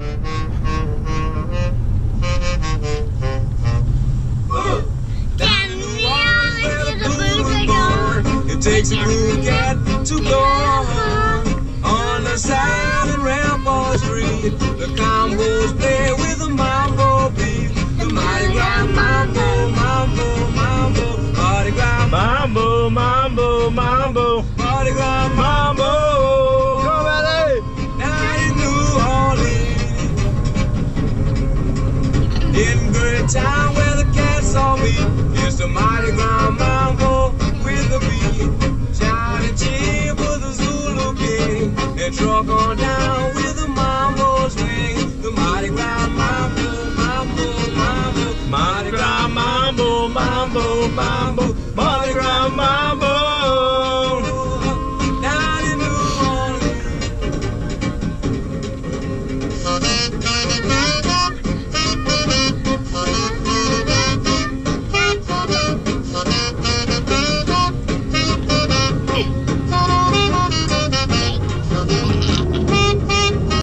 It takes a good cat to go in good time where the cats all meet. It's the Mardi Gras mambo with the beat. Johnny G for the Zulu King, and truck on down with the mambo swing. The Mardi Gras mambo, mambo, mambo, Mardi Gras mambo, mambo, mambo, Mardi Gras